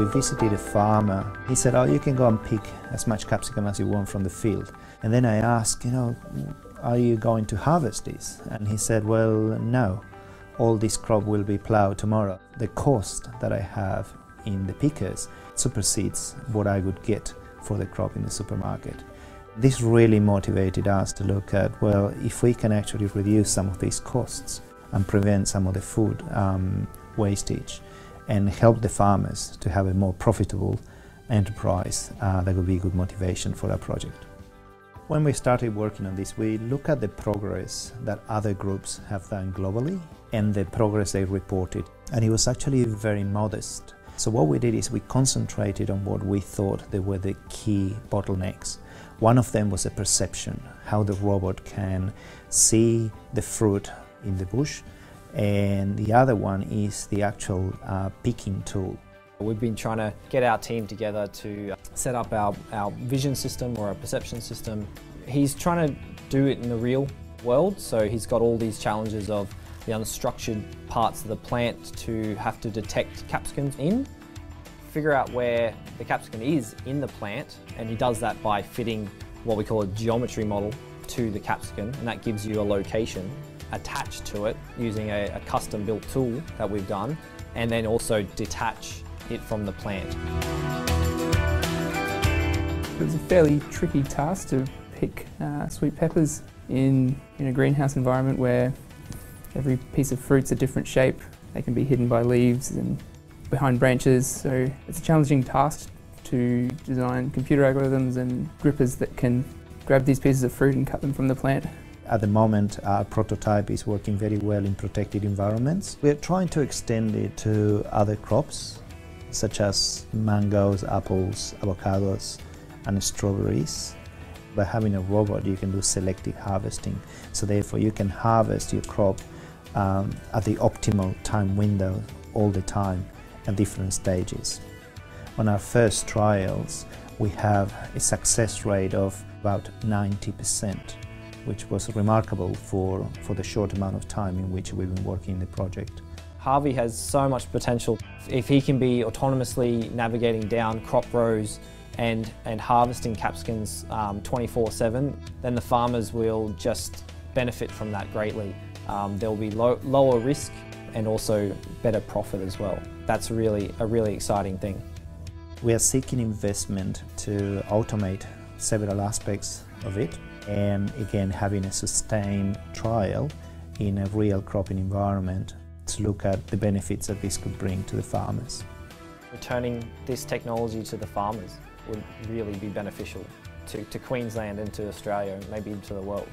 we visited a farmer. He said, oh, you can go and pick as much capsicum as you want from the field. And then I asked, you know, are you going to harvest this? And he said, well, no. All this crop will be plowed tomorrow. The cost that I have in the pickers supersedes what I would get for the crop in the supermarket. This really motivated us to look at, well, if we can actually reduce some of these costs and prevent some of the food um, wastage and help the farmers to have a more profitable enterprise, uh, that would be a good motivation for our project. When we started working on this, we look at the progress that other groups have done globally and the progress they reported. And it was actually very modest. So what we did is we concentrated on what we thought they were the key bottlenecks. One of them was a perception, how the robot can see the fruit in the bush, and the other one is the actual uh, picking tool. We've been trying to get our team together to set up our, our vision system or our perception system. He's trying to do it in the real world, so he's got all these challenges of the unstructured parts of the plant to have to detect capsicums in, figure out where the capsicum is in the plant, and he does that by fitting what we call a geometry model to the capsicum, and that gives you a location attached to it using a, a custom built tool that we've done, and then also detach it from the plant. It was a fairly tricky task to pick uh, sweet peppers in, in a greenhouse environment where every piece of fruit's a different shape. They can be hidden by leaves and behind branches, so it's a challenging task to design computer algorithms and grippers that can grab these pieces of fruit and cut them from the plant. At the moment, our prototype is working very well in protected environments. We're trying to extend it to other crops, such as mangoes, apples, avocados, and strawberries. By having a robot, you can do selective harvesting. So therefore, you can harvest your crop um, at the optimal time window all the time at different stages. On our first trials, we have a success rate of about 90%, which was remarkable for, for the short amount of time in which we've been working in the project. Harvey has so much potential. If he can be autonomously navigating down crop rows and, and harvesting capsicums 24-7, um, then the farmers will just benefit from that greatly. Um, there will be low, lower risk and also better profit as well. That's really a really exciting thing. We are seeking investment to automate several aspects of it and again having a sustained trial in a real cropping environment to look at the benefits that this could bring to the farmers. Returning this technology to the farmers would really be beneficial to, to Queensland and to Australia and maybe to the world.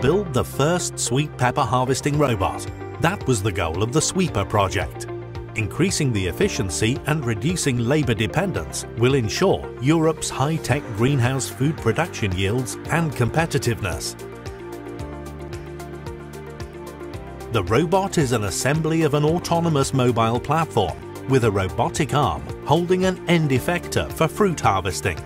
Build the first sweet pepper harvesting robot. That was the goal of the Sweeper project. Increasing the efficiency and reducing labour dependence will ensure Europe's high-tech greenhouse food production yields and competitiveness. The robot is an assembly of an autonomous mobile platform with a robotic arm holding an end effector for fruit harvesting.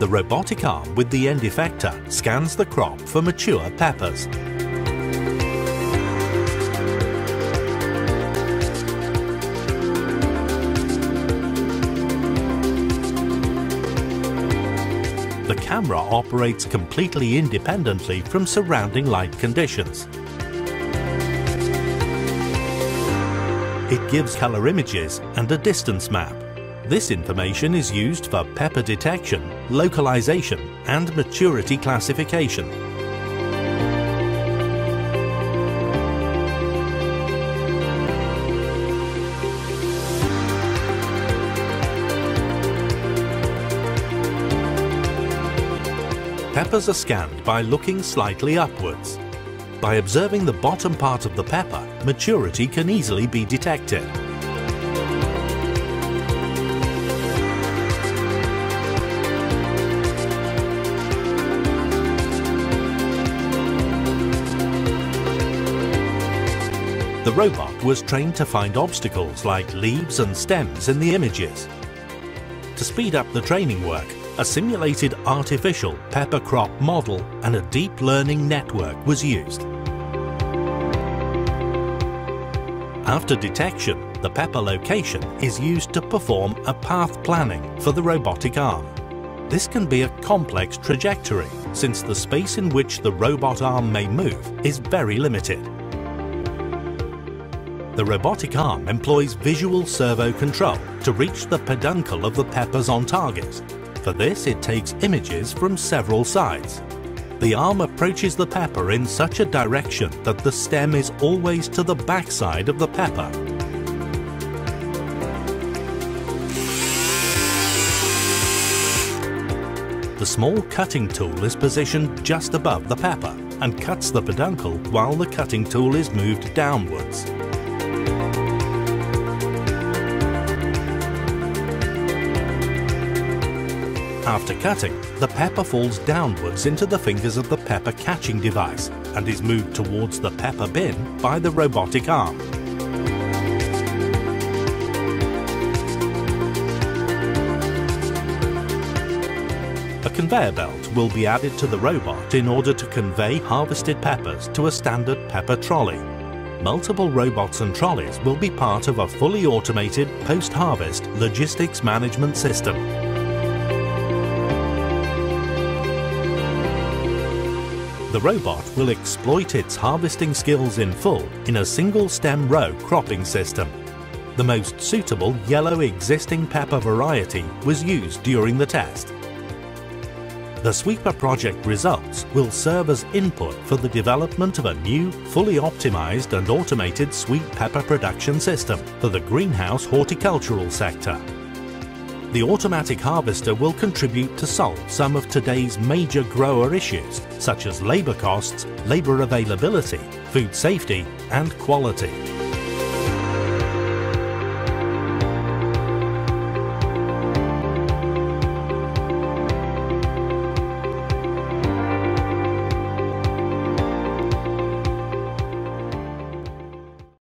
The robotic arm with the end effector scans the crop for mature peppers. The camera operates completely independently from surrounding light conditions. It gives colour images and a distance map. This information is used for pepper detection, localization and maturity classification. Peppers are scanned by looking slightly upwards. By observing the bottom part of the pepper, maturity can easily be detected. The robot was trained to find obstacles like leaves and stems in the images. To speed up the training work, a simulated artificial pepper crop model and a deep learning network was used. After detection, the pepper location is used to perform a path planning for the robotic arm. This can be a complex trajectory since the space in which the robot arm may move is very limited. The robotic arm employs visual servo control to reach the peduncle of the peppers on target for this, it takes images from several sides. The arm approaches the pepper in such a direction that the stem is always to the backside of the pepper. The small cutting tool is positioned just above the pepper and cuts the peduncle while the cutting tool is moved downwards. After cutting, the pepper falls downwards into the fingers of the pepper catching device and is moved towards the pepper bin by the robotic arm. A conveyor belt will be added to the robot in order to convey harvested peppers to a standard pepper trolley. Multiple robots and trolleys will be part of a fully automated post-harvest logistics management system. The robot will exploit its harvesting skills in full in a single stem row cropping system. The most suitable yellow existing pepper variety was used during the test. The Sweeper project results will serve as input for the development of a new, fully optimised and automated sweet pepper production system for the greenhouse horticultural sector the automatic harvester will contribute to solve some of today's major grower issues, such as labour costs, labour availability, food safety and quality.